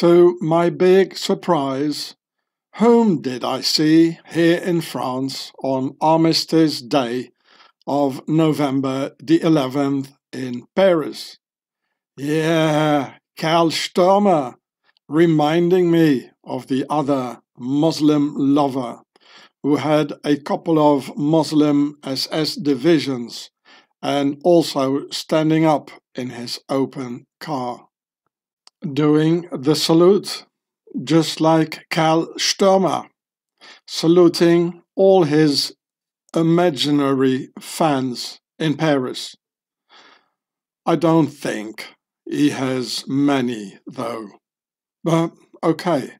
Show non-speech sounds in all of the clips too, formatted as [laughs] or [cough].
To my big surprise, whom did I see here in France on Armistice Day of November the 11th in Paris? Yeah, Karl Stürmer, reminding me of the other Muslim lover who had a couple of Muslim SS divisions and also standing up in his open car. Doing the salute, just like Karl Stürmer, saluting all his imaginary fans in Paris. I don't think he has many, though. But okay,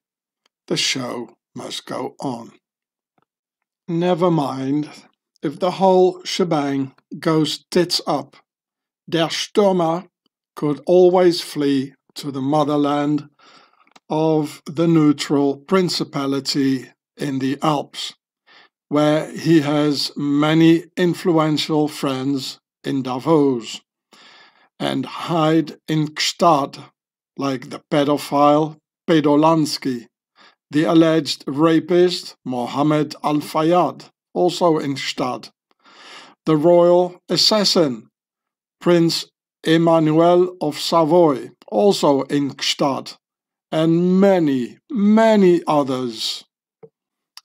the show must go on. Never mind if the whole shebang goes tits up. Der Stürmer could always flee to the motherland of the neutral principality in the Alps, where he has many influential friends in Davos, and hide in Gstaad like the pedophile Pedolansky the alleged rapist Mohammed Al Fayed, also in Gstaad, the royal assassin Prince Emmanuel of Savoy, also in Gstaad, and many, many others.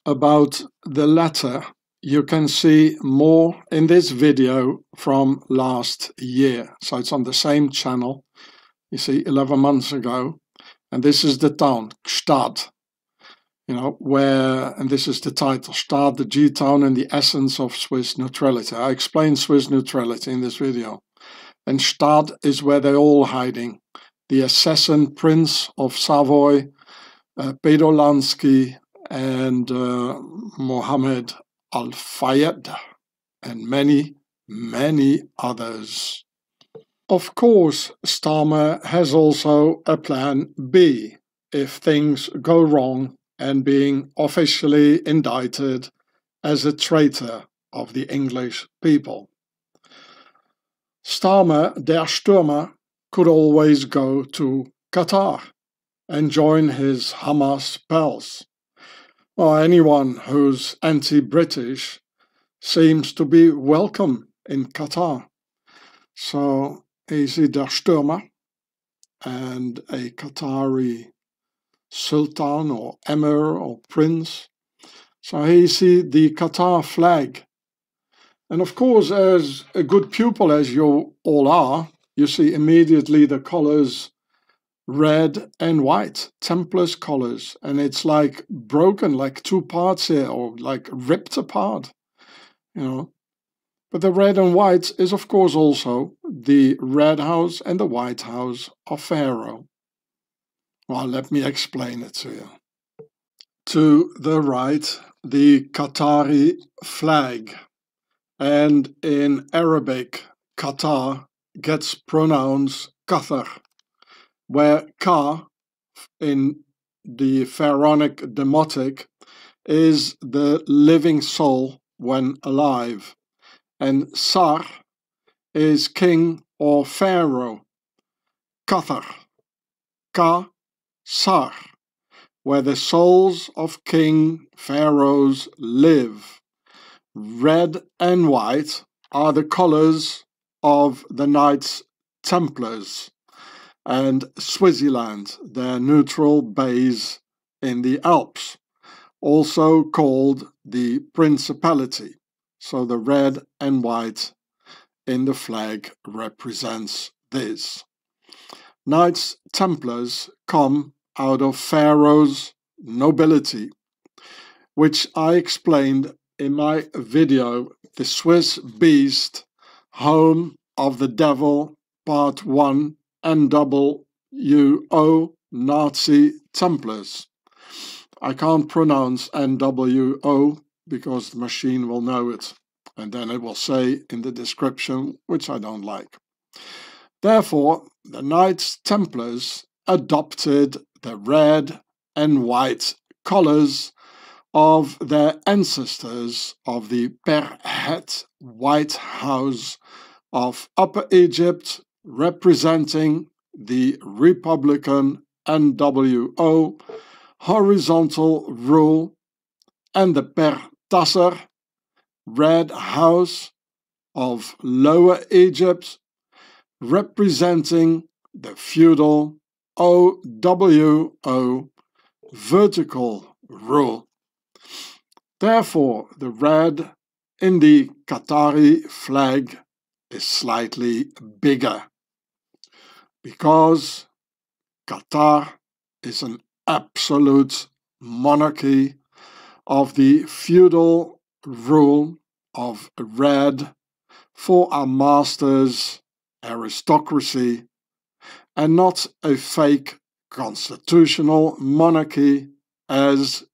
About the latter, you can see more in this video from last year. So it's on the same channel, you see 11 months ago. And this is the town, Gstaad you know, where, and this is the title, Gstaad the G-Town and the Essence of Swiss Neutrality. I explained Swiss neutrality in this video. And Gstaad is where they're all hiding. The assassin prince of Savoy, uh, Pedolansky, and uh, Mohammed Al-Fayed, and many, many others. Of course, Stürmer has also a plan B if things go wrong and being officially indicted as a traitor of the English people. Stürmer, der Stürmer, could always go to Qatar and join his Hamas pals. Or anyone who's anti-British seems to be welcome in Qatar. So he's der Stürmer and a Qatari sultan or emir or prince. So you see the Qatar flag. And of course, as a good pupil as you all are, you see immediately the colors red and white, Templars colors. And it's like broken, like two parts here, or like ripped apart, you know. But the red and white is, of course, also the red house and the white house of Pharaoh. Well, let me explain it to you. To the right, the Qatari flag. And in Arabic, Qatar gets pronounced Qatar, where Ka in the pharaonic demotic is the living soul when alive, and Sar is king or pharaoh. Qatar. Ka Sar, where the souls of king pharaohs live. Red and white are the colors of the Knights Templars, and Switzerland, their neutral base in the Alps, also called the Principality. So the red and white in the flag represents this. Knights Templars come out of Pharaoh's nobility, which I explained in my video, The Swiss Beast, Home of the Devil, Part 1, NWO Nazi Templars. I can't pronounce NWO because the machine will know it, and then it will say in the description, which I don't like. Therefore, the Knights Templars adopted the red and white colors of their ancestors of the Perhet White House of Upper Egypt, representing the Republican NWO horizontal rule and the Pertasser Red House of Lower Egypt representing the feudal OWO vertical rule. Therefore, the red in the Qatari flag is slightly bigger. Because Qatar is an absolute monarchy of the feudal rule of red for our masters aristocracy and not a fake constitutional monarchy as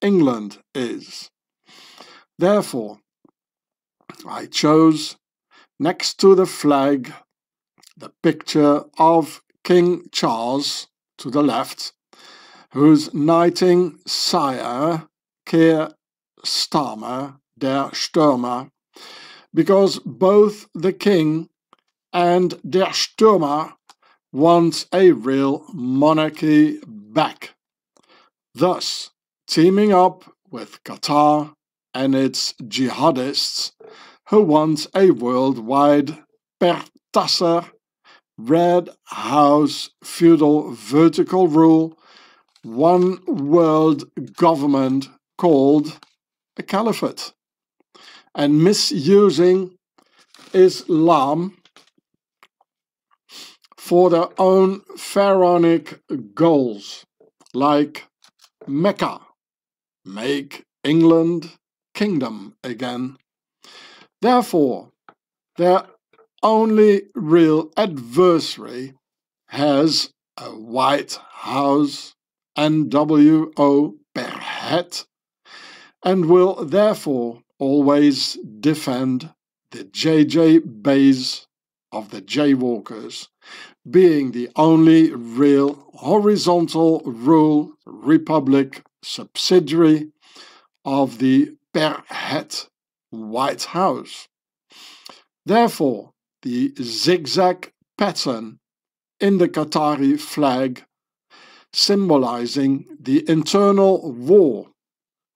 England is. Therefore, I chose next to the flag the picture of King Charles to the left, whose knighting sire, Keir Starmer, der Stürmer, because both the king and der Stürmer want a real monarchy back, thus teaming up with Qatar and its jihadists who want a worldwide Pertasser Red House feudal vertical rule, one world government called a caliphate, and misusing Islam for their own pharaonic goals, like Mecca, make England kingdom again. Therefore, their only real adversary has a White House NWO per head and will therefore always defend the JJ base of the Jaywalkers, being the only real horizontal rule republic subsidiary of the Berhet White House. Therefore, the zigzag pattern in the Qatari flag symbolizing the internal war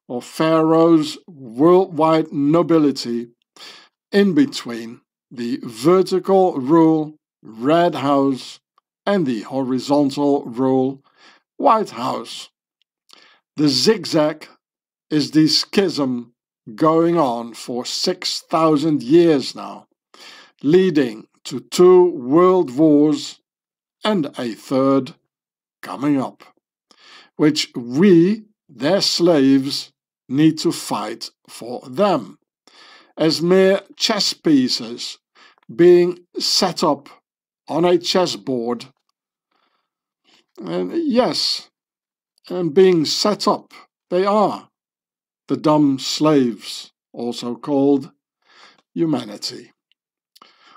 of Pharaoh's worldwide nobility in between the vertical rule Red House and the horizontal rule White House. The zigzag is the schism going on for 6,000 years now leading to two world wars and a third coming up, which we, their slaves, need to fight for them, as mere chess pieces being set up on a chessboard. And yes, and being set up, they are the dumb slaves, also called humanity.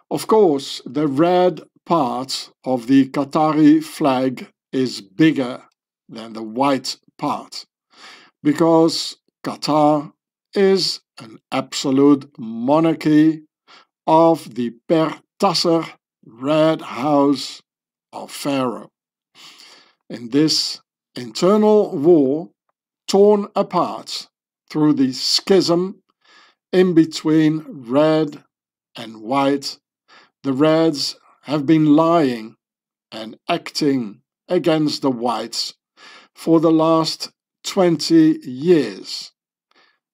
Of course, the red part of the Qatari flag is bigger than the white part because Qatar is an absolute monarchy of the Pertasser Red House of Pharaoh. In this internal war, torn apart through the schism in between red and white. The Reds have been lying and acting against the Whites for the last 20 years,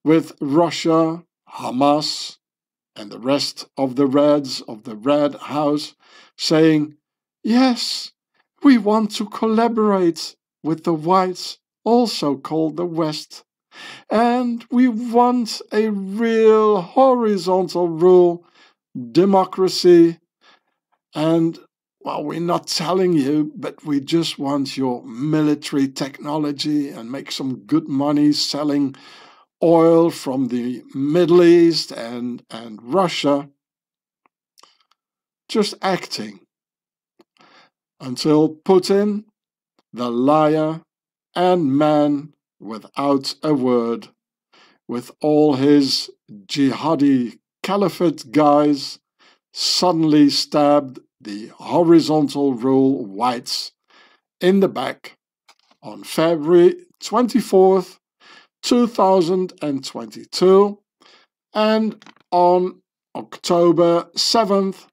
with Russia, Hamas, and the rest of the Reds of the Red House saying, Yes, we want to collaborate with the Whites, also called the West, and we want a real horizontal rule, democracy, and well, we're not telling you, but we just want your military technology and make some good money selling oil from the Middle East and, and Russia. Just acting until Putin, the liar and man without a word, with all his jihadi caliphate guys suddenly stabbed the horizontal rule whites in the back on February 24th, 2022 and on October 7th,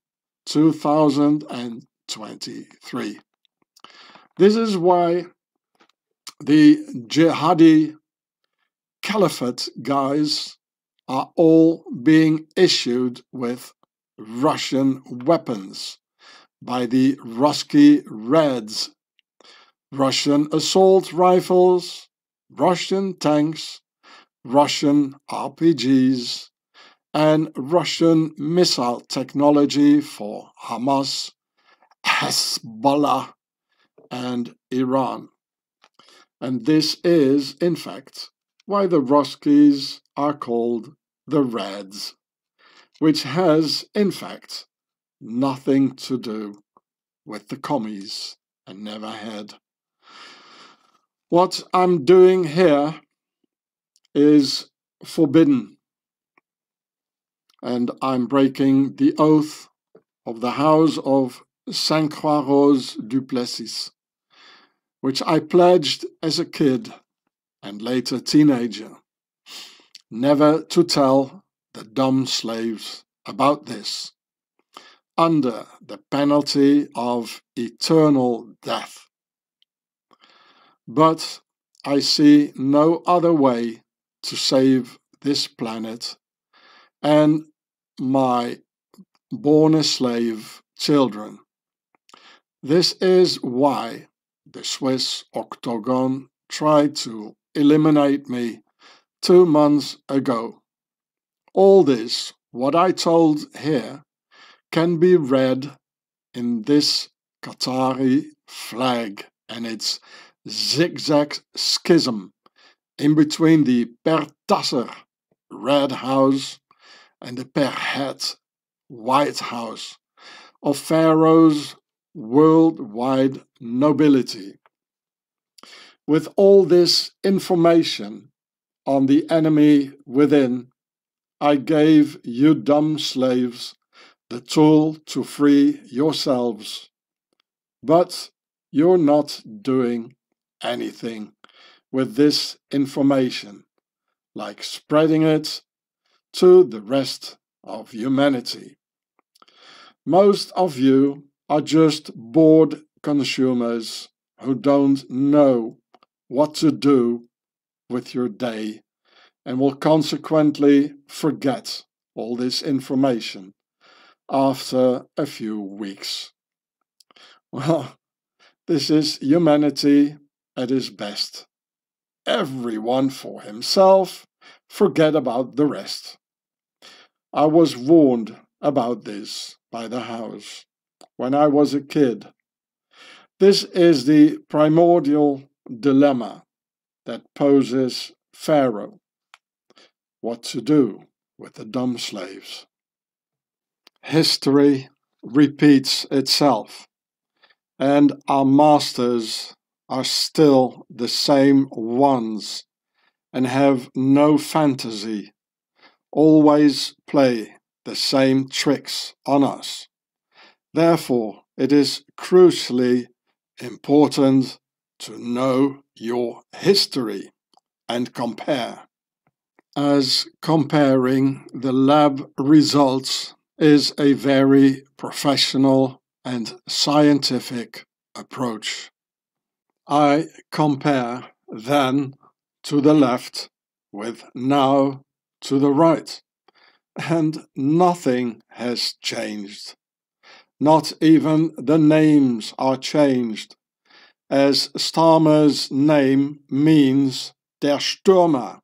2023. This is why the jihadi caliphate guys are all being issued with Russian weapons by the Ruski Reds, Russian assault rifles, Russian tanks, Russian RPGs, and Russian missile technology for Hamas, Hezbollah, and Iran. And this is, in fact, why the Ruskis are called the Reds, which has, in fact, nothing to do with the commies and never had. What I'm doing here is forbidden, and I'm breaking the oath of the House of Saint Croix Rose du Plessis, which I pledged as a kid and later teenager, never to tell the dumb slaves about this, under the penalty of eternal death. But I see no other way to save this planet and my born a slave children. This is why the Swiss Octagon tried to eliminate me two months ago. All this, what I told here, can be read in this Qatari flag and its zigzag schism in between the Per Tasser Red House and the Per Het White House of Pharaoh's worldwide nobility. With all this information on the enemy within, I gave you dumb slaves the tool to free yourselves. But you're not doing anything with this information, like spreading it to the rest of humanity. Most of you are just bored consumers who don't know what to do with your day and will consequently forget all this information after a few weeks. [laughs] Well, this is humanity at its best. Everyone for himself, forget about the rest. I was warned about this by the house when I was a kid. This is the primordial dilemma that poses Pharaoh what to do with the dumb slaves. History repeats itself, and our masters are still the same ones and have no fantasy, always play the same tricks on us. Therefore, it is crucially important to know your history and compare. As comparing the lab results is a very professional and scientific approach. I compare then to the left with now to the right, and nothing has changed. Not even the names are changed, as Starmer's name means Der Stürmer,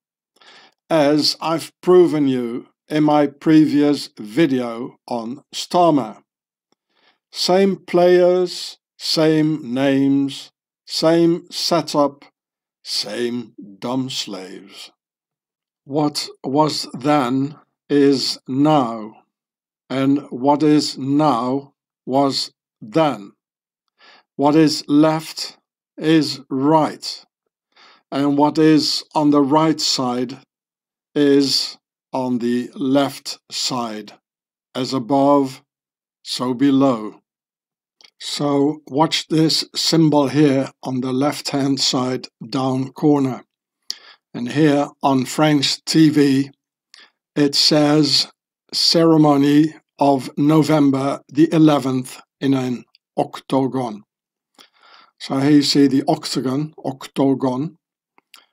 as I've proven you in my previous video on Starmer. Same players, same names, same setup, same dumb slaves. What was then is now, and what is now was then. What is left is right, and what is on the right side is on the left side, as above, so below. So watch this symbol here on the left hand side down corner. And here on French TV, it says ceremony of November the 11th in an octagon. So here you see the octagon, octagon,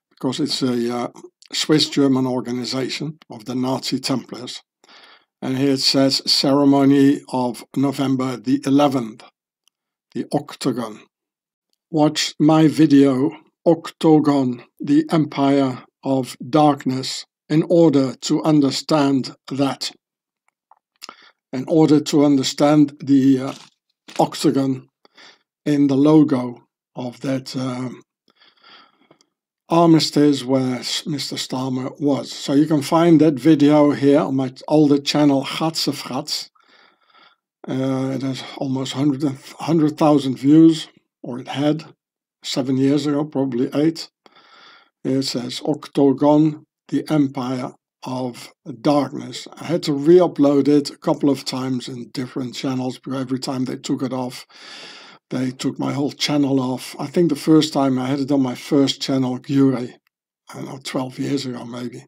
because it's a uh, Swiss German organization of the Nazi Templars. And here it says ceremony of November the 11th, the octagon. Watch my video, Octagon, the Empire of Darkness, in order to understand that. In order to understand the uh, octagon in the logo of that um, armistice where Mr. Starmer was. So you can find that video here on my older channel Gatse Uh, it has almost 100,000 views, or it had seven years ago, probably eight. It says Octagon, the Empire of Darkness. I had to re upload it a couple of times in different channels every time they took it off, they took my whole channel off. I think the first time I had it on my first channel, Giureh, I don't know, 12 years ago maybe.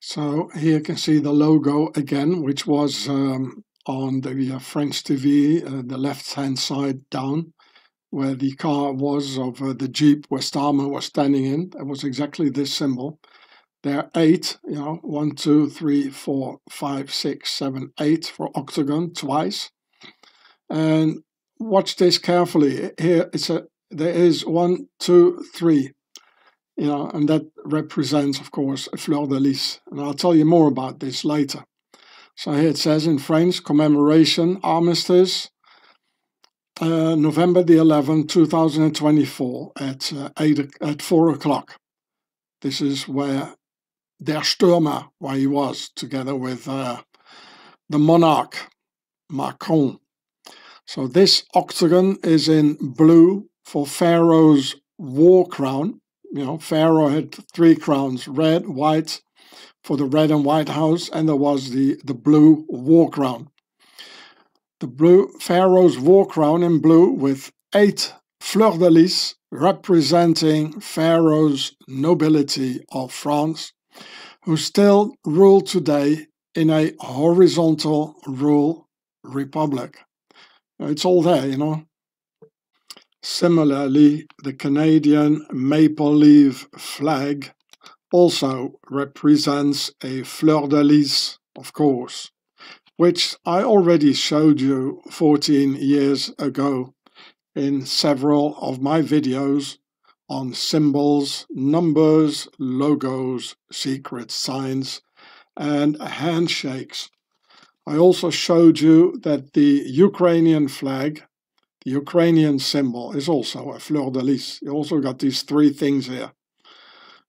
So here you can see the logo again, which was um, on the uh, French TV, uh, the left hand side down, where the car was of uh, the Jeep where Starmer was standing in. It was exactly this symbol. There are eight, you know, one, two, three, four, five, six, seven, eight for octagon twice. And watch this carefully. Here it's a there is one, two, three. You know, and that represents, of course, a fleur de lis. And I'll tell you more about this later. So here it says in French, commemoration, armistice, uh, November the 11th, 2024 at, uh, eight, at 4 o'clock. This is where Der Stürmer, where he was, together with uh, the monarch, Macron. So this octagon is in blue for Pharaoh's war crown. You know, Pharaoh had three crowns, red, white, for the red and white house, and there was the, the blue war crown. The blue Pharaoh's war crown in blue with eight fleur de lis representing Pharaoh's nobility of France, who still rule today in a horizontal rule republic. It's all there, you know. Similarly, the Canadian maple leaf flag also represents a fleur de lis, of course, which I already showed you 14 years ago in several of my videos on symbols, numbers, logos, secret signs, and handshakes. I also showed you that the Ukrainian flag, the Ukrainian symbol, is also a fleur de lis. You also got these three things here.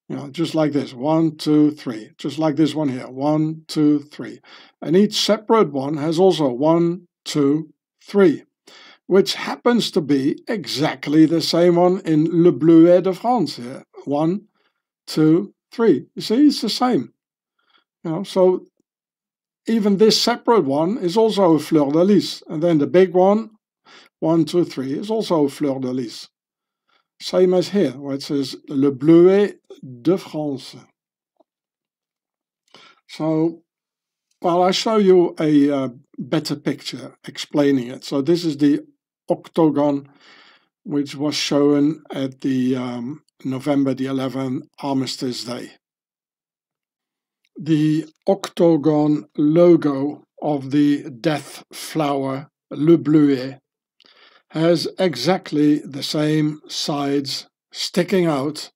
You know, just like this, one, two, three, just like this one here, one, two, three. And each separate one has also one, two, three, which happens to be exactly the same one in Le Bleuet de France here. One, two, three. You see, it's the same. You know, so even this separate one is also a fleur de lis. And then the big one, one, two, three, is also a fleur de lis. Same as here, where it says Le Bleuet de France. So, well, I show you a uh, better picture explaining it. So this is the octagon, which was shown at the um, November the 11th Armistice Day. The octagon logo of the death flower Le Bleuet has exactly the same sides sticking out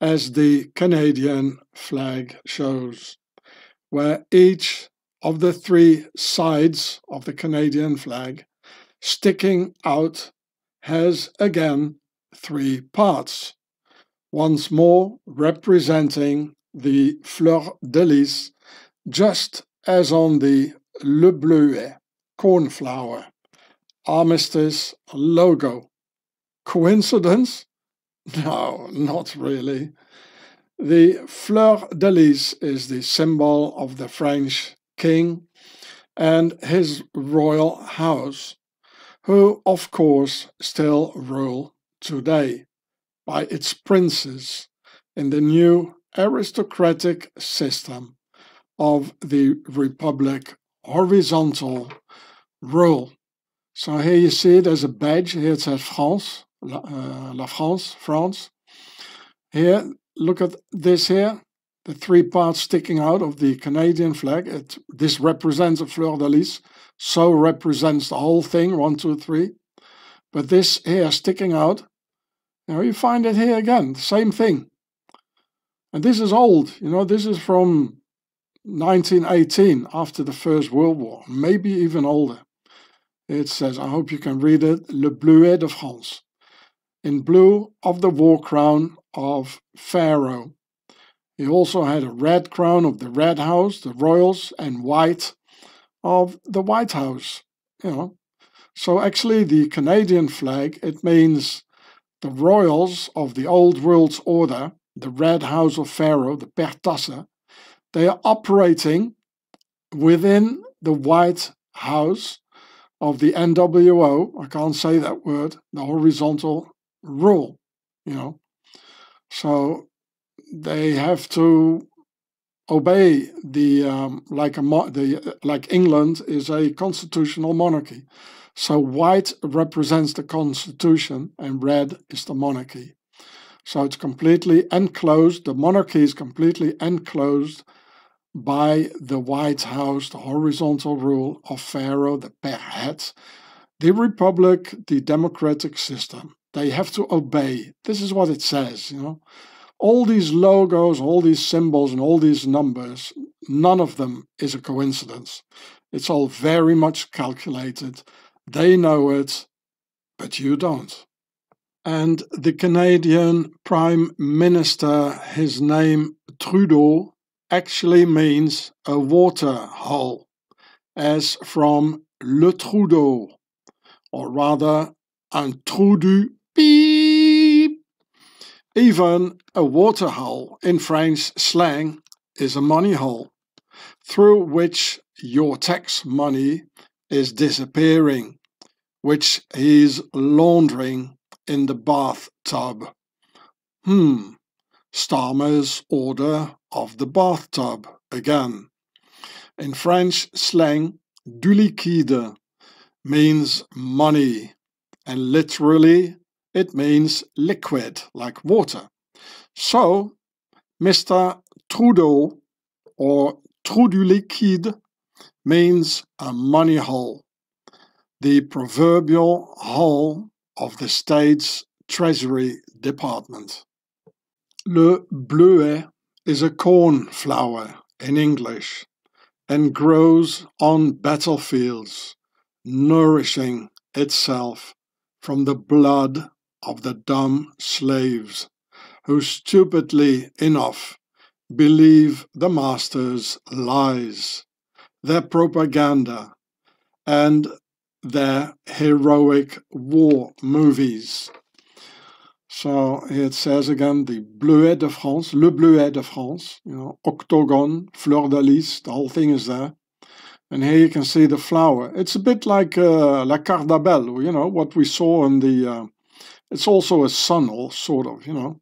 as the Canadian flag shows, where each of the three sides of the Canadian flag sticking out has again three parts, once more representing the fleur de lis, just as on the Le Bleuet cornflower armistice logo. Coincidence? [laughs] No, not really. The fleur de lis is the symbol of the French king and his royal house, who, of course, still rule today by its princes in the new aristocratic system of the Republic horizontal rule. So here you see it as a badge. Here it says France, La, uh, La France, France. Here, look at this here, the three parts sticking out of the Canadian flag. It, this represents a fleur de lis, so represents the whole thing, one, two, three. But this here sticking out, now you find it here again, same thing. And this is old, you know, this is from 1918, after the First World War, maybe even older. It says, I hope you can read it, Le Bleuet de France. In blue of the war crown of Pharaoh. He also had a red crown of the Red House, the Royals, and white of the White House. You know, so actually the Canadian flag it means the Royals of the Old World's Order, the Red House of Pharaoh, the Père they are operating within the White House of the NWO. I can't say that word. The horizontal rule, you know. So they have to obey the um, like a the like England is a constitutional monarchy. So white represents the constitution and red is the monarchy. So it's completely enclosed. The monarchy is completely enclosed by the White House, the horizontal rule of Pharaoh, the Père the republic, the democratic system. They have to obey. This is what it says, you know. All these logos, all these symbols, and all these numbers, none of them is a coincidence. It's all very much calculated. They know it, but you don't. And the Canadian Prime Minister, his name Trudeau, actually means a water hole, as from Le Trudeau, or rather un trou du. Even a water hole in French slang is a money hole through which your tax money is disappearing, which he's laundering in the bathtub. Hmm, Starmer's order of the bathtub again. In French slang, du liquide means money, and literally it means liquid, like water. So, Mr. Trudeau or trou du liquide means a money hole, the proverbial hole of the state's Treasury Department. Le bleuet is a cornflower in English and grows on battlefields, nourishing itself from the blood of the dumb slaves who stupidly enough believe the master's lies, their propaganda, and their heroic war movies. So it says again the Bleuet de France, Le Bleuet de France, you know, octagon, fleur de lis, the whole thing is there. And here you can see the flower. It's a bit like uh, La Cardabelle, you know, what we saw in the, uh, it's also a sun, or sort of, you know,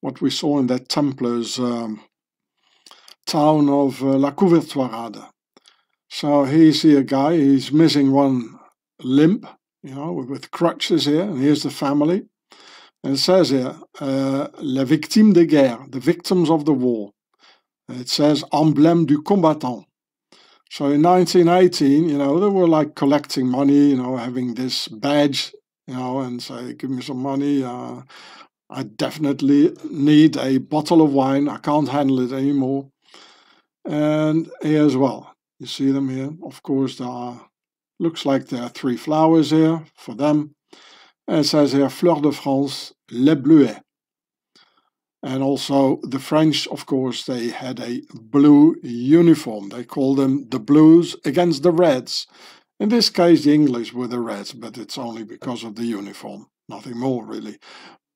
what we saw in that Templars um, town of uh, La Couvertoirade. So here you see a guy, he's missing one limb, you know, with, crutches here, and here's the family. And it says here, uh, les victimes de guerre, the victims of the war. It says emblème du combattant. So in 1918, you know, they were like collecting money, you know, having this badge, you know, and say, give me some money. Uh, I definitely need a bottle of wine. I can't handle it anymore. And here as well, you see them here. Of course, there are, looks like there are three flowers here for them. And it says here, Fleur de France, Les Bleuets. And also the French, of course, they had a blue uniform. They called them the Blues against the Reds. In this case, the English were the Reds, but it's only because of the uniform, nothing more really.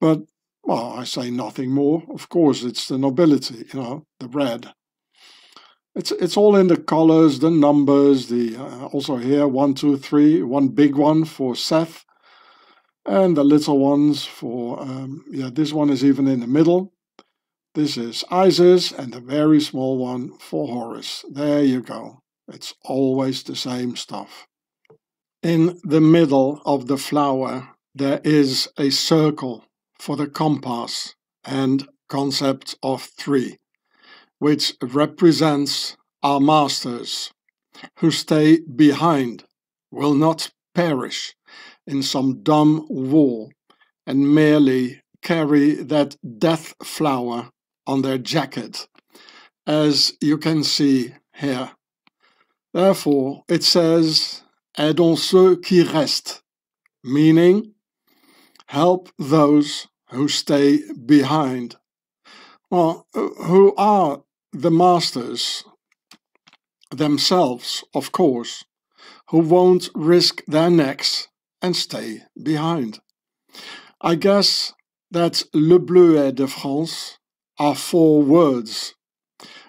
But, well, I say nothing more. Of course, it's the nobility, you know, the red. It's, it's all in the colors, the numbers, the uh, also here one, two, three, one big one for Seth, and the little ones for um, yeah. This one is even in the middle. This is Isis, and the very small one for Horus. There you go. It's always the same stuff. In the middle of the flower, there is a circle for the compass and concept of three, which represents our masters who stay behind, will not perish in some dumb war, and merely carry that death flower on their jacket, as you can see here. Therefore, it says, Aidons ceux qui restent, meaning, help those who stay behind. Well, uh, who are the masters themselves, of course, who won't risk their necks and stay behind. I guess that Le Bleuet de France are four words,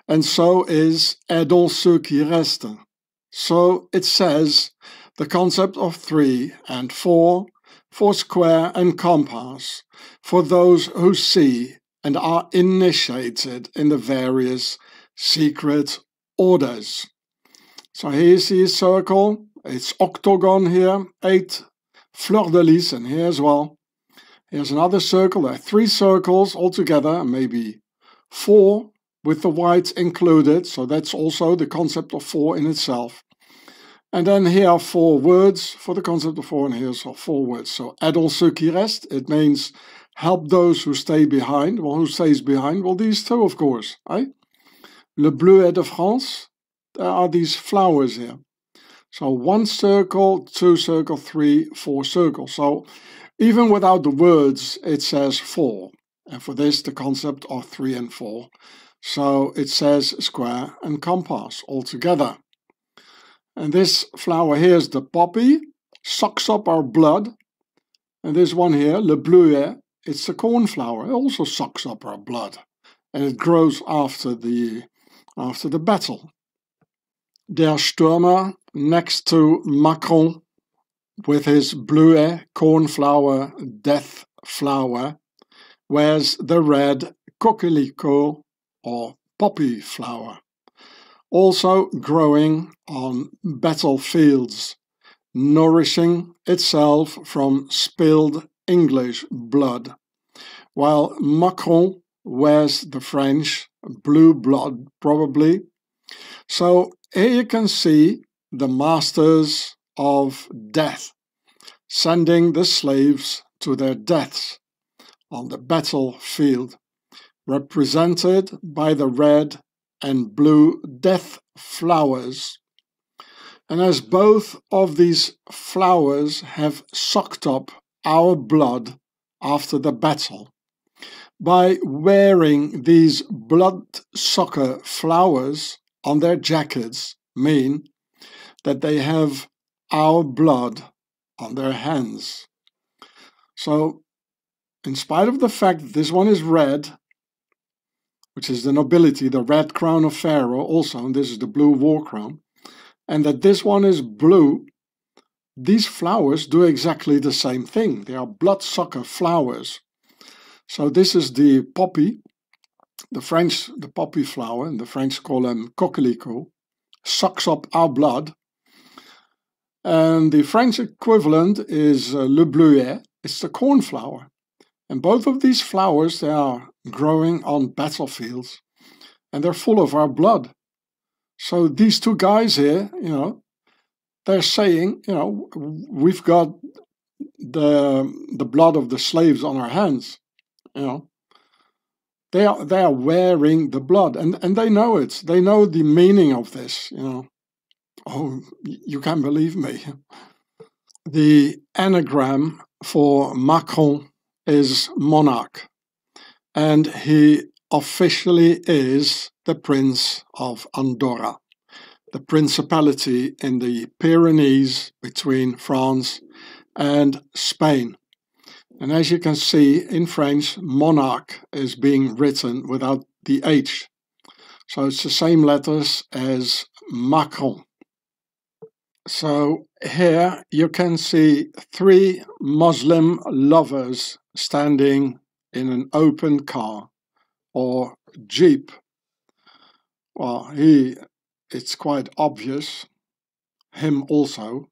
and so is Aidons ceux qui restent. So it says the concept of three and four for square and compass for those who see and are initiated in the various secret orders. So here's the circle, it's octagon here, eight fleur de lis, and here as well. Here's another circle, there are three circles altogether, maybe four with the white included, so that's also the concept of four in itself. And then here are four words for the concept of four, and here's four words. So qui restent, it means help those who stay behind. Well, who stays behind? Well, these two, of course. Eh? Le bleuet de France, there are these flowers here. So one circle, two circle, three, four circles. So even without the words, it says four. And for this, the concept of three and four. So it says square and compass all together. And this flower here is the poppy, sucks up our blood. And this one here, le bleuet, it's the cornflower. It also sucks up our blood. And it grows after the after the battle. Der Stürmer next to Macron with his bleuet cornflower death flower wears the red coquelicot or poppy flower also growing on battlefields, nourishing itself from spilled English blood, while Macron wears the French blue blood, probably. So here you can see the masters of death sending the slaves to their deaths on the battlefield, represented by the red and blue death flowers. And as both of these flowers have sucked up our blood after the battle, by wearing these bloodsucker flowers on their jackets mean that they have our blood on their hands. So, in spite of the fact that this one is red which is the nobility, the red crown of Pharaoh also, and this is the blue war crown, and that this one is blue, these flowers do exactly the same thing. They are bloodsucker flowers. So this is the poppy, the French, the poppy flower, and the French call them coquelicot, sucks up our blood. And the French equivalent is uh, le bleuet, it's the cornflower. And both of these flowers, they are growing on battlefields and they're full of our blood. So these two guys here, you know, they're saying, you know, we've got the the blood of the slaves on our hands, you know. They are they are wearing the blood and, and they know it. They know the meaning of this, you know. Oh, you can believe me. The anagram for Macron is monarch, and he officially is the Prince of Andorra, the principality in the Pyrenees between France and Spain. And as you can see in French, monarch is being written without the H. So it's the same letters as Macron. So here you can see three Muslim lovers standing in an open car or jeep. Well, he, it's quite obvious, him also,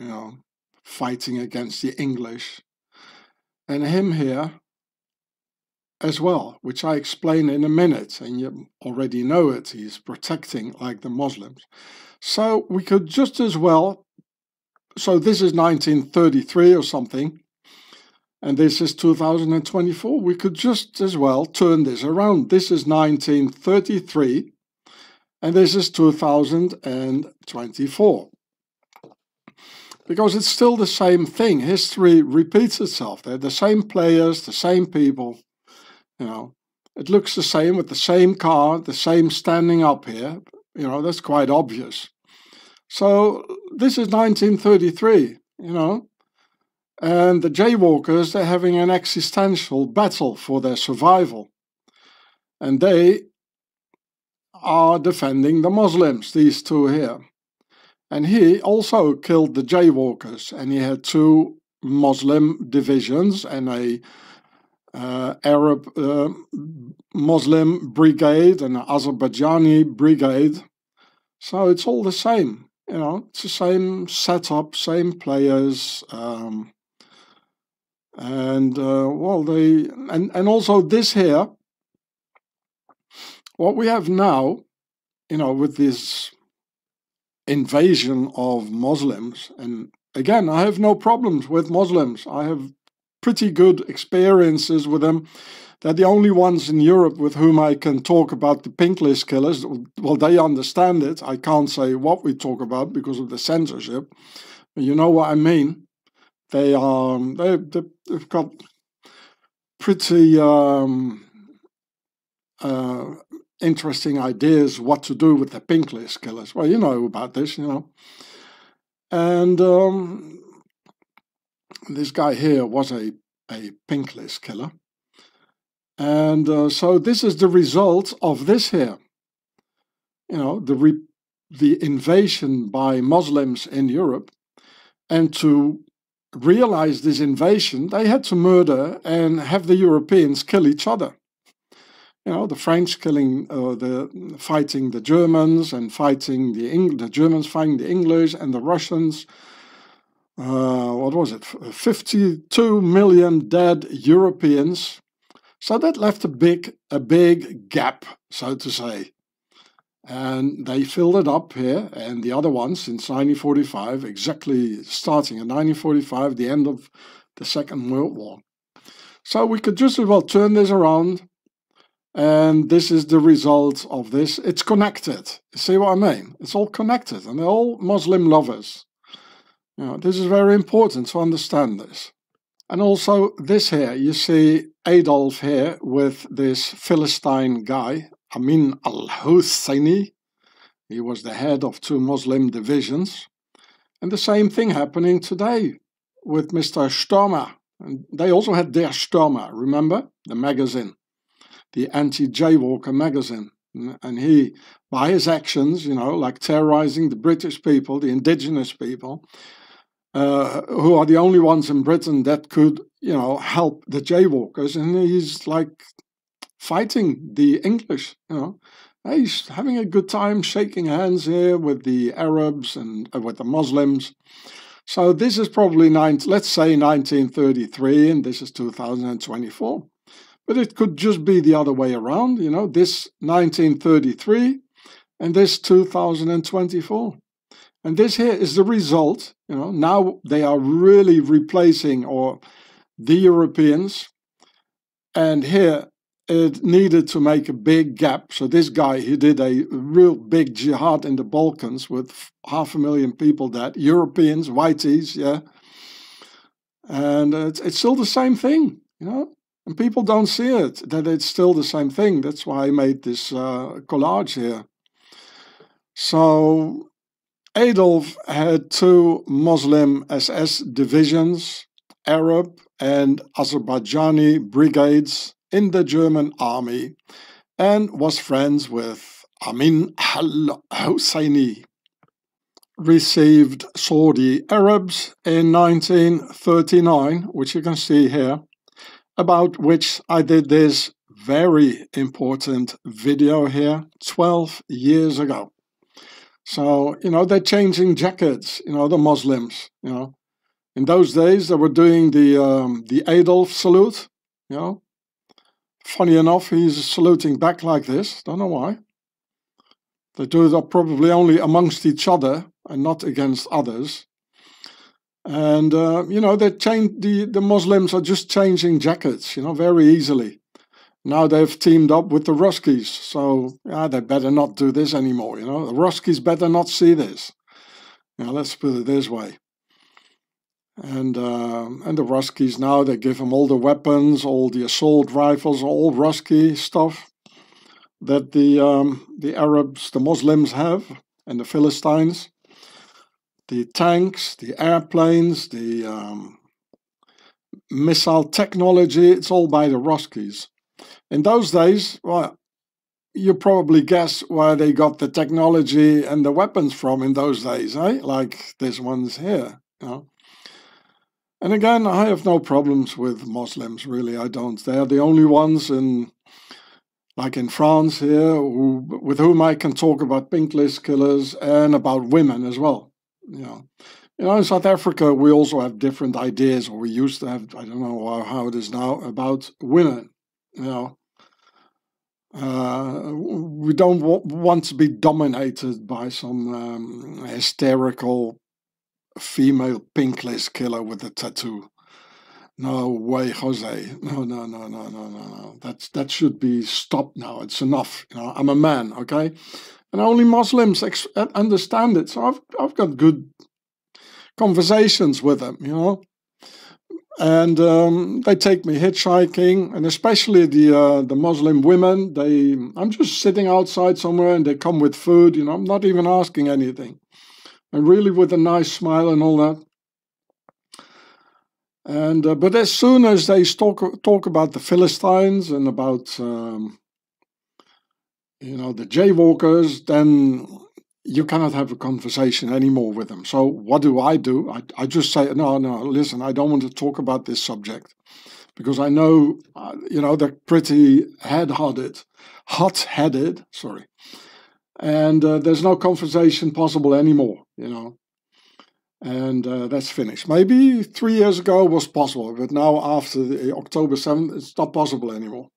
you know, fighting against the English, and him here as well, which I explain in a minute, and you already know it. He's protecting like the Muslims. So we could just as well, so this is 1933 or something, and this is 2024. We could just as well turn this around. This is 1933, and this is 2024 because it's still the same thing. History repeats itself. They're the same players, the same people. You know, it looks the same with the same car, the same standing up here. You know, that's quite obvious. So this is 1933, you know, and the jaywalkers, they're having an existential battle for their survival. And they are defending the Muslims, these two here. And he also killed the jaywalkers, and he had two Muslim divisions and a uh, Arab uh, Muslim brigade and an Azerbaijani brigade. So it's all the same, you know, it's the same setup, same players. Um, and uh, well, they and and also this here, what we have now, you know, with this invasion of Muslims, and again, I have no problems with Muslims. I have pretty good experiences with them. They're the only ones in Europe with whom I can talk about the pink list killers. Well, they understand it. I can't say what we talk about because of the censorship. But you know what I mean. They are they they've got pretty um, uh, interesting ideas what to do with the pink list killers. Well, you know about this, you know. And um, this guy here was a, a pink list killer. And uh, so this is the result of this here. You know, the, re the invasion by Muslims in Europe. And to realize this invasion, they had to murder and have the Europeans kill each other. You know, the French killing, uh, the fighting the Germans and fighting the Eng the Germans fighting the English and the Russians uh, what was it, 52 million dead Europeans. So that left a big, a big gap, so to say. And they filled it up here, and the other ones since 1945, exactly starting in 1945, the end of the Second World War. So we could just as well turn this around, and this is the result of this. It's connected. You see what I mean? It's all connected, and they're all Muslim lovers. You know, this is very important to understand this. And also this here, you see Adolf here with this Philistine guy, Amin al-Husseini. He was the head of two Muslim divisions. And the same thing happening today with Mr. Stürmer. And they also had Der Stürmer, remember? The magazine, the anti-jaywalker magazine. And he, by his actions, you know, like terrorizing the British people, the indigenous people, uh, who are the only ones in Britain that could, you know, help the jaywalkers. And he's like fighting the English, you know. He's having a good time shaking hands here with the Arabs and uh, with the Muslims. So this is probably, nine, let's say 1933, and this is 2024. But it could just be the other way around, you know, this 1933 and this 2024. And this here is the result. You know, now they are really replacing or the Europeans. And here it needed to make a big gap. So this guy, he did a real big jihad in the Balkans with half a million people dead. Europeans, whiteys, yeah. And it's, it's still the same thing, you know. And people don't see it, that it's still the same thing. That's why I made this uh, collage here. So Adolf had two Muslim SS divisions, Arab and Azerbaijani brigades in the German army, and was friends with Amin al-Husseini received Saudi Arabs in 1939, which you can see here, about which I did this very important video here 12 years ago. So, you know, they're changing jackets, you know, the Muslims, you know. In those days, they were doing the, um, the Adolf salute, you know. Funny enough, he's saluting back like this. Don't know why. They do it probably only amongst each other and not against others. And, uh, you know, they change, the, the Muslims are just changing jackets, you know, very easily. Now they've teamed up with the Ruskies, so yeah, they better not do this anymore, you know. The Ruskies better not see this. Now let's put it this way. And uh, and the Ruskies now, they give them all the weapons, all the assault rifles, all Rusky stuff that the um, the Arabs, the Muslims have, and the Philistines. The tanks, the airplanes, the um, missile technology, it's all by the Ruskies. In those days, well, you probably guess where they got the technology and the weapons from in those days, eh? Like this one's here, you know. And again, I have no problems with Muslims, really. I don't. They're the only ones in like in France here, who, with whom I can talk about pink list killers and about women as well. You know, you know, in South Africa, we also have different ideas, or we used to have. I don't know how it is now about women. You know, uh, we don't want to be dominated by some um, hysterical female pink list killer with a tattoo. No way, Jose. No, no, no, no, no, no, no. That's that should be stopped now. It's enough. You know, I'm a man, okay, and only Muslims ex- understand it. So I've I've got good conversations with them. You know, and um, they take me hitchhiking, and especially the uh, the Muslim women. They, I'm just sitting outside somewhere, and they come with food. You know, I'm not even asking anything, and really with a nice smile and all that. And uh, but as soon as they talk talk about the Philistines and about um, you know the jaywalkers, then you cannot have a conversation anymore with them. So what do I do? I, I just say no, no. Listen, I don't want to talk about this subject because I know uh, you know they're pretty head-headed, hot-headed. Sorry, and uh, there's no conversation possible anymore. You know and uh, that's finished. Maybe three years ago was possible, but now after the October 7th, it's not possible anymore.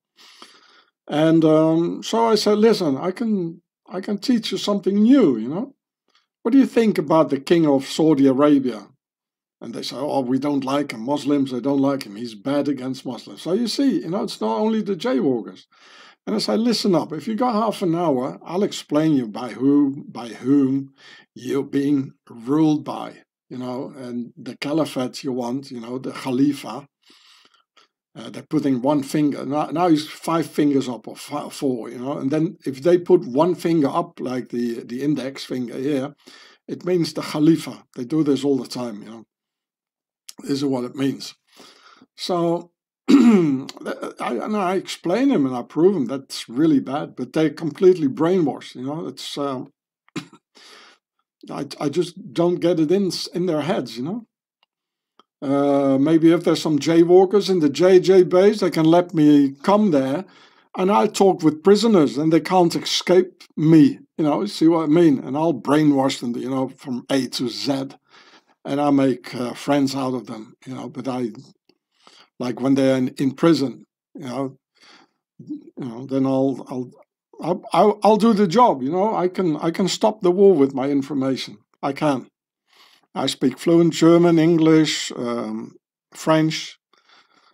And um, so I said, listen, I can I can teach you something new, you know. What do you think about the king of Saudi Arabia? And they say, oh, we don't like him. Muslims, they don't like him. He's bad against Muslims. So you see, you know, it's not only the jaywalkers. And I say, listen up, if you got half an hour, I'll explain you by who, by whom you're being ruled by you know, and the caliphate you want, you know, the Khalifa, uh, they're putting one finger, now, now he's five fingers up or five, four, you know, and then if they put one finger up, like the, the index finger here, it means the Khalifa. They do this all the time, you know. This is what it means. So, [clears throat] I, and I explain them and I prove them that's really bad, but they're completely brainwashed, you know, it's, um, [clears throat] I, I just don't get it in in their heads, you know. Uh, maybe if there's some jaywalkers in the JJ base, they can let me come there, and I talk with prisoners, and they can't escape me. You know, see what I mean? And I'll brainwash them, you know, from A to Z, and I make uh, friends out of them. You know, but I, like when they're in, in prison, you know, you know, then I'll I'll I'll, I'll, do the job. You know, I can I can stop the war with my information. I can. I speak fluent German, English, um, French,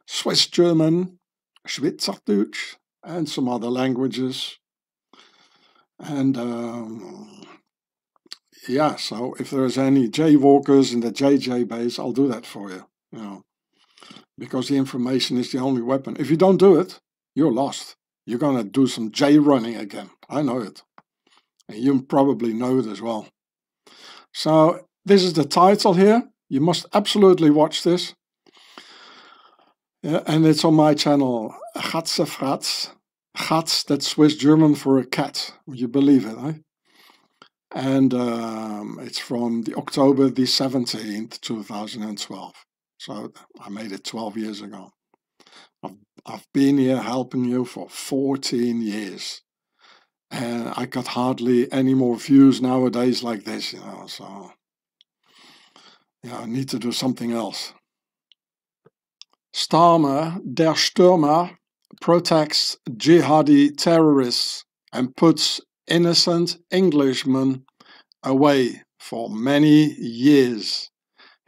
Swiss German, Schweizerdeutsch, and some other languages. And um, yeah, so if there's any jaywalkers in the JJ base, I'll do that for you. You know, because the information is the only weapon. If you don't do it, you're lost you're going to do some J running again. I know it. And you probably know it as well. So this is the title here. You must absolutely watch this. And it's on my channel, Gatse Frats. Gat, that's Swiss German for a cat. Would you believe it, eh? And um, it's from the October the 17th, 2012. So I made it 12 years ago. I've, I've been here helping you for 14 years. And I got hardly any more views nowadays like this, you know, so yeah, I need to do something else. Starmer, der Stürmer, protects jihadi terrorists and puts innocent Englishmen away for many years.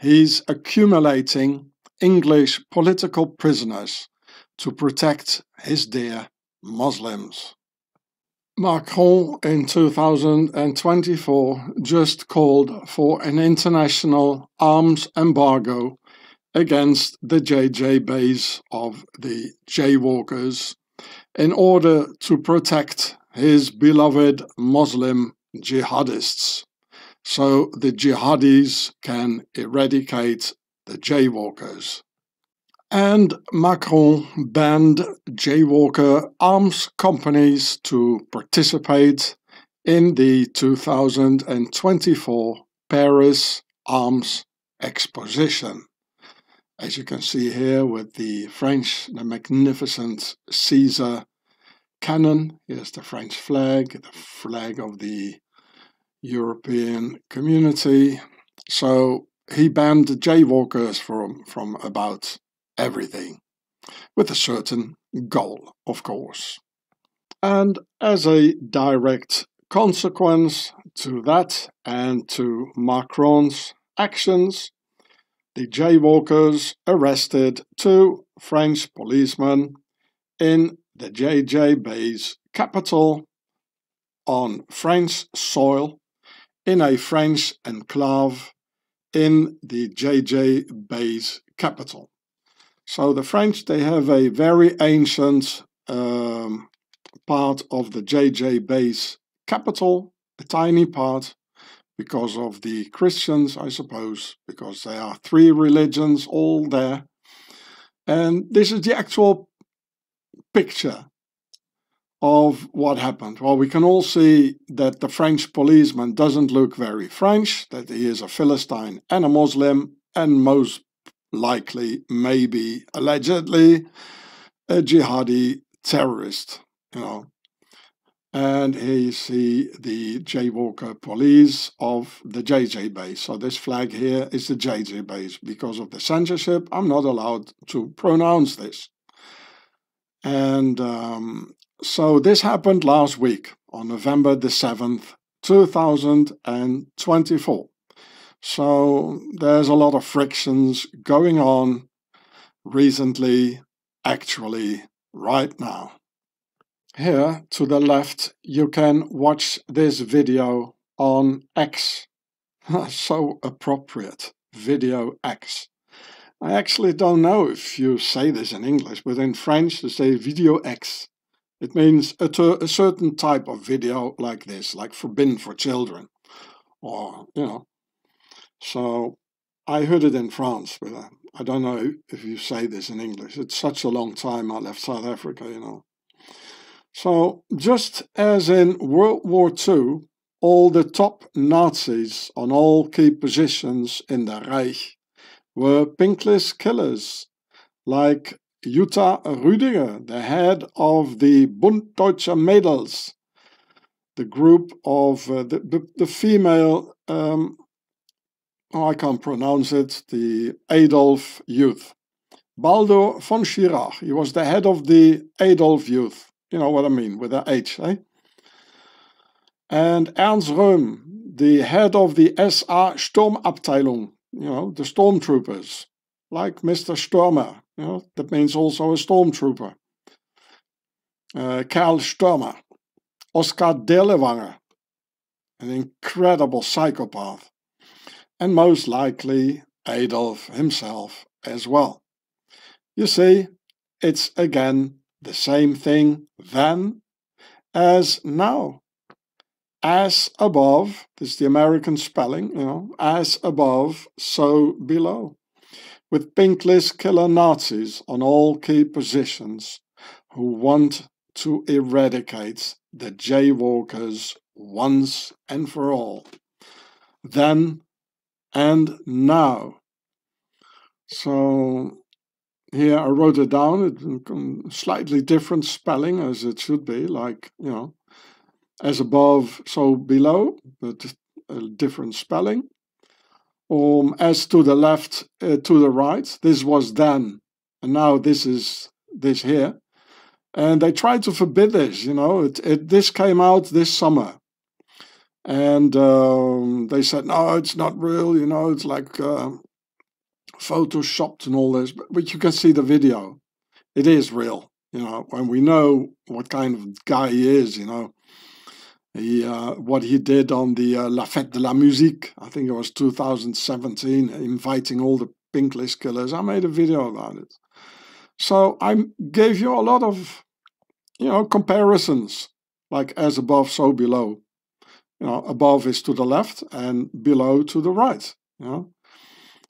He's accumulating English political prisoners to protect his dear Muslims. Macron in 2024 just called for an international arms embargo against the JJ base of the Jaywalkers in order to protect his beloved Muslim jihadists so the jihadis can eradicate the Jaywalkers. And Macron banned Jaywalker arms companies to participate in the 2024 Paris Arms Exposition. As you can see here with the French, the magnificent Caesar cannon. Here's the French flag, the flag of the European community. So he banned the jaywalkers from, from about everything, with a certain goal, of course. And as a direct consequence to that and to Macron's actions, the jaywalkers arrested two French policemen in the JJ base capital on French soil in a French enclave in the JJ Bay's capital. So the French, they have a very ancient um, part of the JJ Bay's capital, a tiny part, because of the Christians, I suppose, because there are three religions all there. And this is the actual picture of what happened. Well, we can all see that the French policeman doesn't look very French, that he is a Philistine and a Muslim, and most likely, maybe, allegedly, a jihadi terrorist, you know. And here you see the Jaywalker police of the JJ base. So this flag here is the JJ base. Because of the censorship, I'm not allowed to pronounce this. And um, so this happened last week on November the 7th, 2024. So there's a lot of frictions going on recently, actually, right now. Here to the left, you can watch this video on X. [laughs] so appropriate, Video X. I actually don't know if you say this in English, but in French they say Video X. It means a, a certain type of video like this, like forbidden for children, or, you know. So I heard it in France, but uh, I don't know if you say this in English. It's such a long time I left South Africa, you know. So, just as in World War II, all the top Nazis on all key positions in the Reich were pinkless killers, like Jutta Rüdiger, the head of the Bund Deutscher Mädels, the group of uh, the, the, the, female, um, oh, I can't pronounce it, the Adolf Youth. Baldur von Schirach, he was the head of the Adolf Youth. You know what I mean, with the H, eh? And Ernst Röhm, the head of the SA Sturmabteilung, you know, the stormtroopers, like Mr. Stürmer, that means also a stormtrooper. Uh, Karl Stürmer, Oskar Dirlewanger, an incredible psychopath, and most likely Adolf himself as well. You see, it's again the same thing then as now. As above, this is the American spelling, you know, as above, so below with pinkless killer Nazis on all key positions who want to eradicate the jaywalkers once and for all. Then and now. So here I wrote it down, it, um, slightly different spelling as it should be, like, you know, as above, so below, but a different spelling. Um, as to the left, uh, to the right, this was then, and now this is this here. And they tried to forbid this, you know, it, it this came out this summer. And um, they said, no, it's not real, you know, it's like uh, photoshopped and all this. But, but you can see the video. It is real, you know, when we know what kind of guy he is, you know. He, uh, what he did on the uh, La Fête de la Musique, I think it was 2017, inviting all the pink list killers. I made a video about it. So I gave you a lot of, you know, comparisons, like as above, so below. You know, above is to the left and below to the right, you know,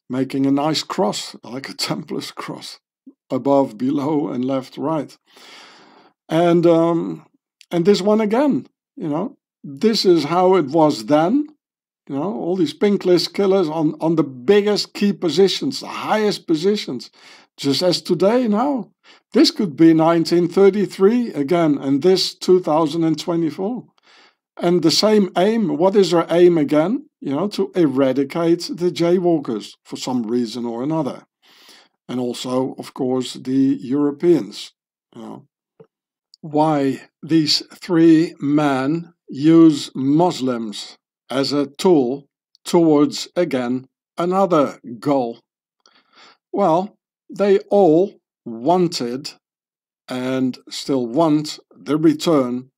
making a nice cross, [laughs] like a Templars cross, above, below, and left, right. And, um, and this one again, you know, this is how it was then. You know, all these pink list killers on, on the biggest key positions, the highest positions, just as today now. This could be 1933 again, and this 2024. And the same aim, what is their aim again? You know, to eradicate the jaywalkers for some reason or another. And also, of course, the Europeans. You know. Why these three men use Muslims as a tool towards, again, another goal? Well, they all wanted and still want the return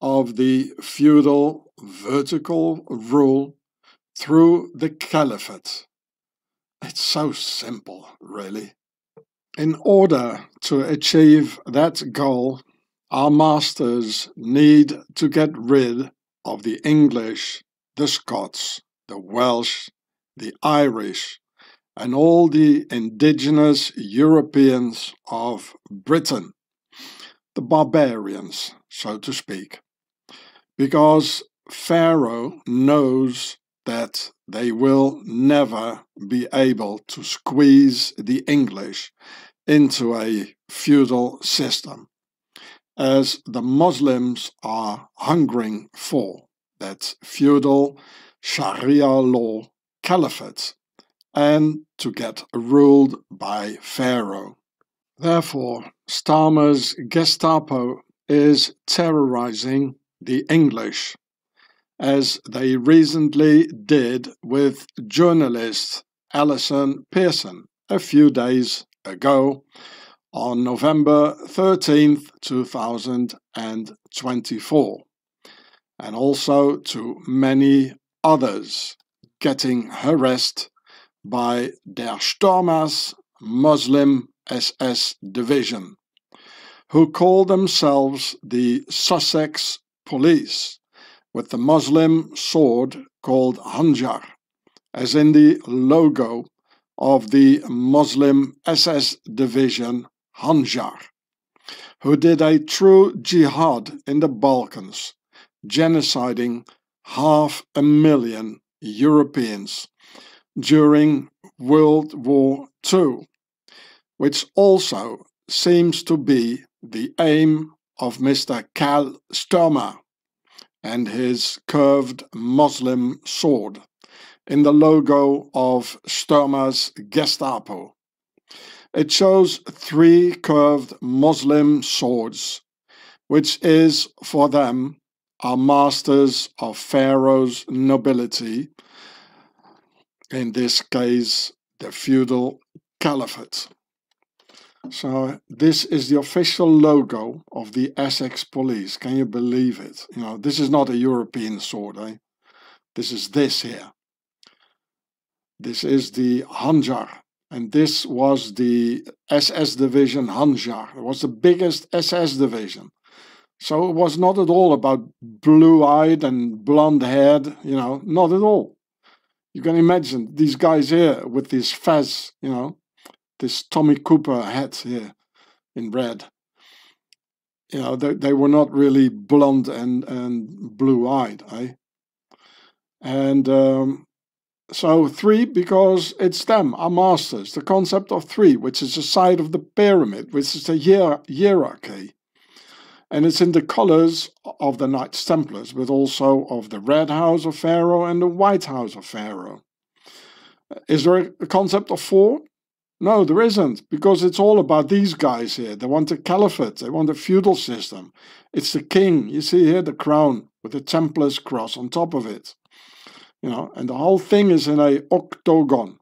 of the feudal vertical rule through the caliphate. It's so simple, really. In order to achieve that goal, our masters need to get rid of the English, the Scots, the Welsh, the Irish, and all the indigenous Europeans of Britain, the barbarians, so to speak, because Pharaoh knows that they will never be able to squeeze the English into a feudal system as the Muslims are hungering for that feudal Sharia law caliphate and to get ruled by Pharaoh. Therefore, Starmer's Gestapo is terrorizing the English, as they recently did with journalist Allison Pearson a few days ago on November 13th, 2024, and also to many others getting harassed by Der Stormers Muslim SS Division, who call themselves the Sussex Police, with the Muslim sword called Hanjar, as in the logo of the Muslim SS Division Hanjar, who did a true jihad in the Balkans, genociding half a million Europeans during World War II, which also seems to be the aim of Mr. Karl Stürmer and his curved Muslim sword in the logo of Stürmer's Gestapo. It shows three curved Muslim swords, which is for them are masters of Pharaoh's nobility, in this case, the feudal caliphate. So this is the official logo of the Essex police. Can you believe it? You know, this is not a European sword, eh? This is this here. This is the Hanjar, and this was the SS division Hanjar. It was the biggest SS division. So it was not at all about blue-eyed and blonde-haired, you know, not at all. You can imagine these guys here with this fez, you know, this Tommy Cooper hat here in red. you know, they, they were not really blonde and, and blue eyed, eh? And um, so three, because it's them, our masters, the concept of three, which is the side of the pyramid, which is the hier hierarchy. And it's in the colors of the Knights Templars, but also of the red house of Pharaoh and the white house of Pharaoh. Is there a concept of four? No, there isn't, because it's all about these guys here. They want a caliphate, they want a feudal system. It's the king, you see here the crown with the Templars cross on top of it. You know, and the whole thing is in a octagon.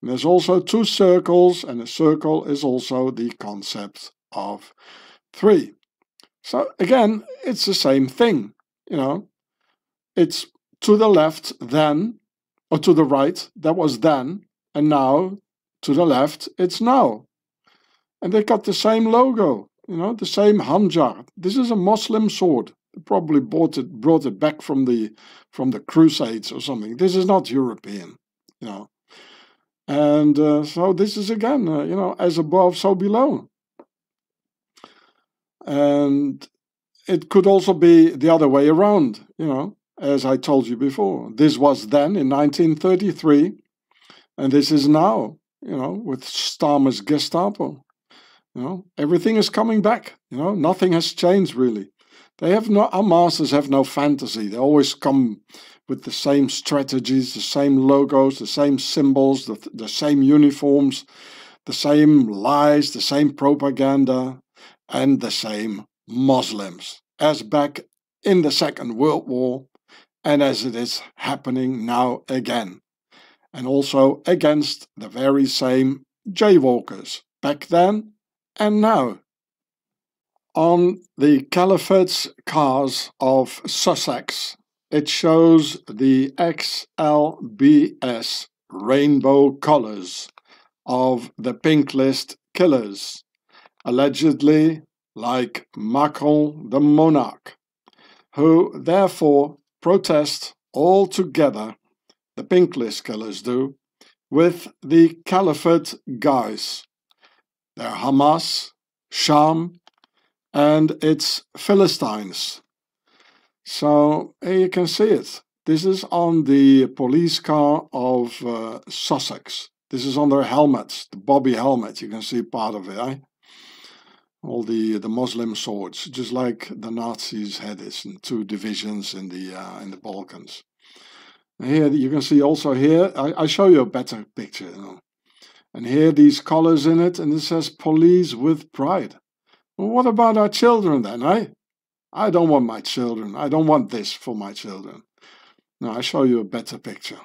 And there's also two circles, and a circle is also the concept of three. So again, it's the same thing, you know. It's to the left then, or to the right, that was then, and now to the left, it's now. And they got the same logo, you know, the same hanjar. This is a Muslim sword. Probably bought it, brought it back from the from the Crusades or something. This is not European, you know. And uh, so this is again, uh, you know, as above, so below. And it could also be the other way around, you know, as I told you before. This was then in 1933, and this is now you know, with Starmer's Gestapo. You know, everything is coming back. You know, nothing has changed really. They have no, our masters have no fantasy. They always come with the same strategies, the same logos, the same symbols, the, the same uniforms, the same lies, the same propaganda, and the same Muslims as back in the Second World War and as it is happening now again and also against the very same jaywalkers back then and now. On the Caliphate's cars of Sussex, it shows the XLBS rainbow colors of the pink list killers, allegedly like Macron the monarch, who therefore protest all together the pink list killers do, with the Caliphate guys. They're Hamas, Sham, and it's Philistines. So here you can see it. This is on the police car of uh, Sussex. This is on their helmets, the Bobby helmet. You can see part of it, eh? All the the Muslim swords, just like the Nazis had this in two divisions in the uh, in the Balkans. Here you can see also here, I, I show you a better picture. You know. And here these colors in it, and it says police with pride. Well, what about our children then, eh? I don't want my children. I don't want this for my children. Now I show you a better picture.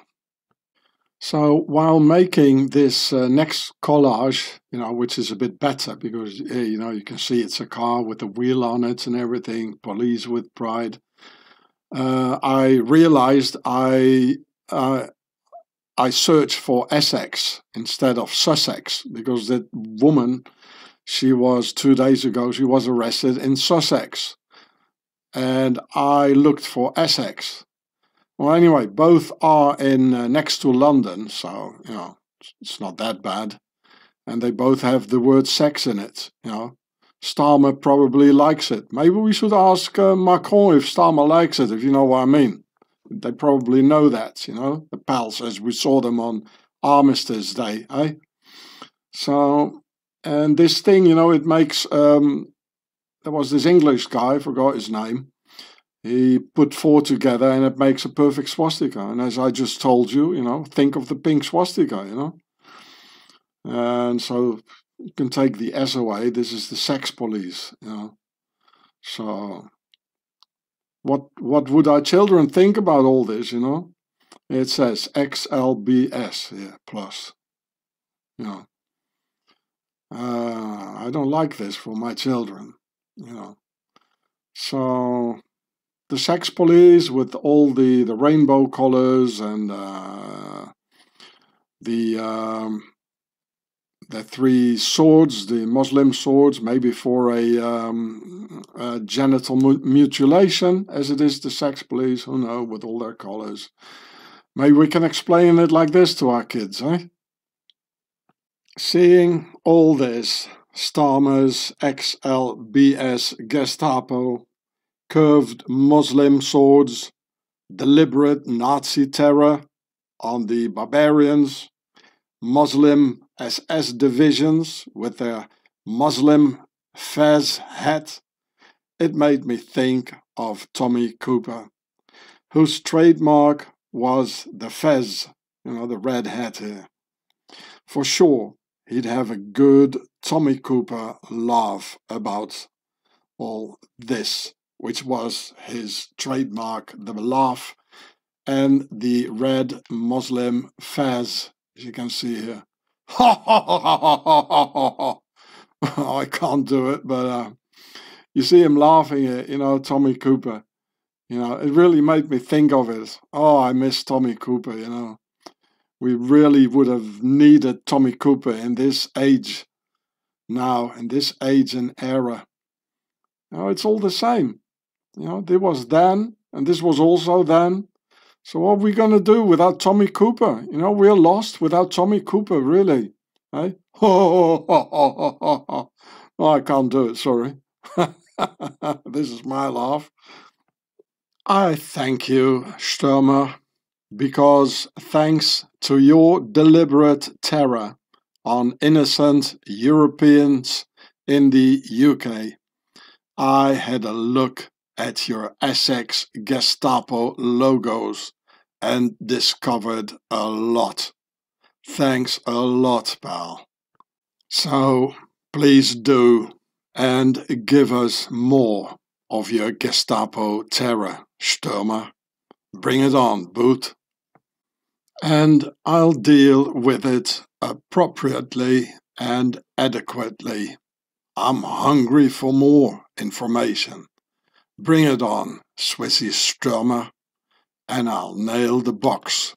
So while making this uh, next collage, you know, which is a bit better because, you know, you can see it's a car with a wheel on it and everything, police with pride uh, I realized I uh, I searched for Essex instead of Sussex because that woman, she was two days ago, she was arrested in Sussex, and I looked for Essex. Well, anyway, both are in uh, next to London, so you know it's not that bad, and they both have the word sex in it, you know. Starmer probably likes it. Maybe we should ask uh, Macron if Starmer likes it, if you know what I mean. They probably know that, you know, the pals, as we saw them on Armistice Day, eh? So, and this thing, you know, it makes, um, there was this English guy, I forgot his name. He put four together and it makes a perfect swastika. And as I just told you, you know, think of the pink swastika, you know. And so you can take the S away. This is the sex police, you know. So what what would our children think about all this, you know? It says XLBS, yeah, plus. You know. Uh, I don't like this for my children, you know. So the sex police with all the, the rainbow colors and uh, the um, the three swords, the Muslim swords, maybe for a, um, a genital mutilation, as it is the sex police, who know, with all their colors. Maybe we can explain it like this to our kids, eh? Seeing all this, Starmer's XLBS Gestapo, curved Muslim swords, deliberate Nazi terror on the barbarians, Muslim SS divisions with their Muslim fez hat, it made me think of Tommy Cooper, whose trademark was the fez, you know, the red hat here. For sure, he'd have a good Tommy Cooper laugh about all this, which was his trademark, the laugh, and the red Muslim fez, as you can see here. Ha ha ha ha ha ha ha! I can't do it, but uh, you see him laughing at, you know, Tommy Cooper. You know, it really made me think of it. Oh, I miss Tommy Cooper, you know. We really would have needed Tommy Cooper in this age now, in this age and era. You know, it's all the same. You know, there was then, and this was also then. So what are we going to do without Tommy Cooper? You know, we're lost without Tommy Cooper, really. Hey? Oh, oh, oh, oh. I can't do it, sorry. [laughs] this is my laugh. I thank you, Stürmer, because thanks to your deliberate terror on innocent Europeans in the UK, I had a look at your Essex Gestapo logos and discovered a lot. Thanks a lot, pal. So please do and give us more of your Gestapo terror, Stürmer. Bring it on, Boot. And I'll deal with it appropriately and adequately. I'm hungry for more information. Bring it on, Swissy Stürmer, and I'll nail the box.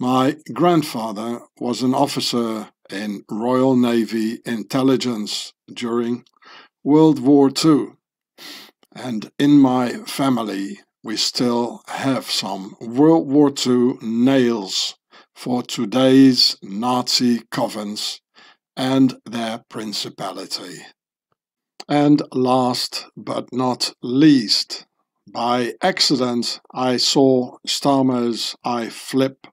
My grandfather was an officer in Royal Navy intelligence during World War II, and in my family we still have some World War II nails for today's Nazi covens and their principality. And last but not least, by accident, I saw Starmer's eye flip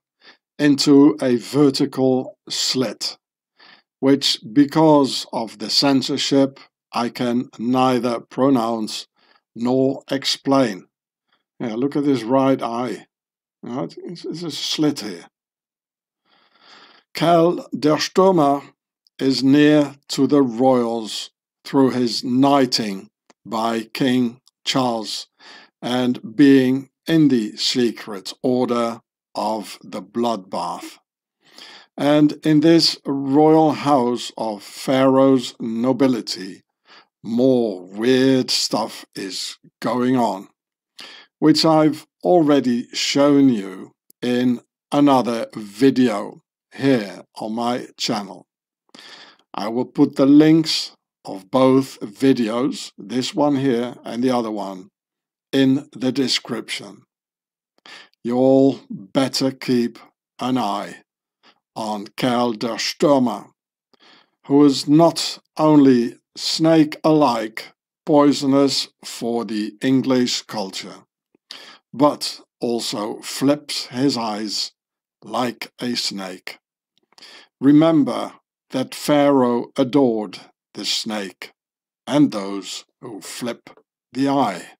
into a vertical slit, which, because of the censorship, I can neither pronounce nor explain. Yeah, look at this right eye. Right? It's, it's a slit here. Karl der Stürmer is near to the royals through his knighting by King Charles and being in the secret order of the bloodbath. And in this royal house of Pharaoh's nobility, more weird stuff is going on, which I've already shown you in another video here on my channel. I will put the links of both videos, this one here and the other one, in the description. You all better keep an eye on Karl der Stürmer, who is not only snake-alike poisonous for the English culture, but also flips his eyes like a snake. Remember that Pharaoh adored the snake and those who flip the eye.